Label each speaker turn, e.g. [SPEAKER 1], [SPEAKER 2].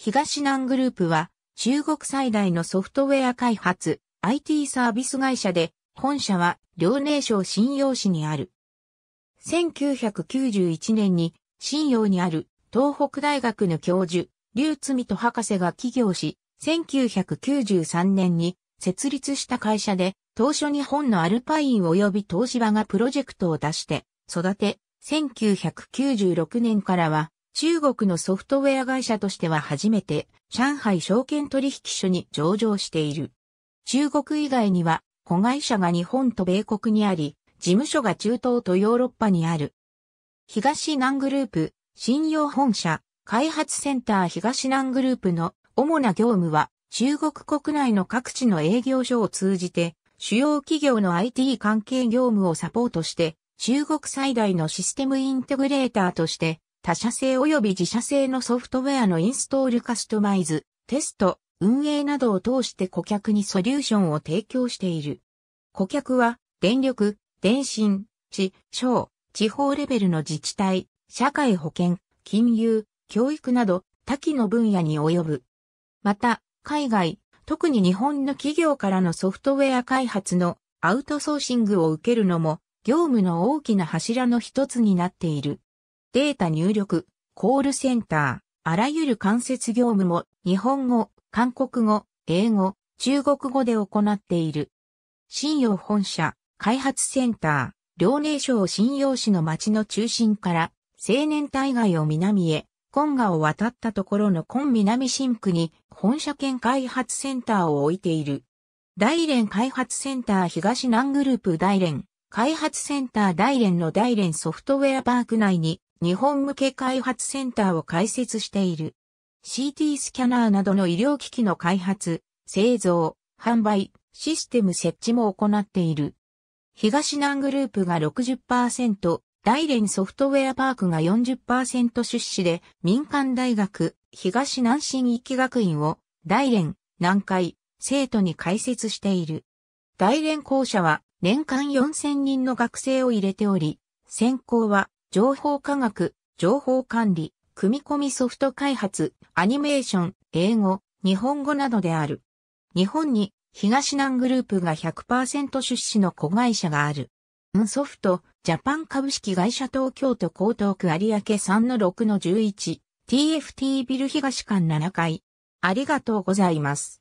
[SPEAKER 1] 東南グループは中国最大のソフトウェア開発 IT サービス会社で本社は遼寧省信用市にある。1991年に信用にある東北大学の教授、劉津人博士が起業し、1993年に設立した会社で、当初日本のアルパイン及び東芝がプロジェクトを出して育て、1996年からは中国のソフトウェア会社としては初めて上海証券取引所に上場している。中国以外には子会社が日本と米国にあり、事務所が中東とヨーロッパにある。東南グループ、信用本社、開発センター東南グループの主な業務は中国国内の各地の営業所を通じて主要企業の IT 関係業務をサポートして中国最大のシステムインテグレーターとして他社製及び自社製のソフトウェアのインストールカスタマイズ、テスト、運営などを通して顧客にソリューションを提供している。顧客は電力、電信、地、省、地方レベルの自治体、社会保険、金融、教育など多岐の分野に及ぶ。また、海外、特に日本の企業からのソフトウェア開発のアウトソーシングを受けるのも業務の大きな柱の一つになっている。データ入力、コールセンター、あらゆる間接業務も日本語、韓国語、英語、中国語で行っている。信用本社、開発センター、遼寧省信用市の町の中心から青年大街を南へ、今河を渡ったところの今南新区に本社兼開発センターを置いている。大連開発センター東南グループ大連開発センター大連の大連ソフトウェアパーク内に日本向け開発センターを開設している。CT スキャナーなどの医療機器の開発、製造、販売、システム設置も行っている。東南グループが60%、大連ソフトウェアパークが40%出資で民間大学、東南新域学院を大連、南海、生徒に開設している。大連校舎は年間4000人の学生を入れており、専攻は情報科学、情報管理、組み込みソフト開発、アニメーション、英語、日本語などである。日本に東南グループが100%出資の子会社がある。ンソフト、ジャパン株式会社東京都江東区有明3-6-11、TFT ビル東館7階。ありがとうございます。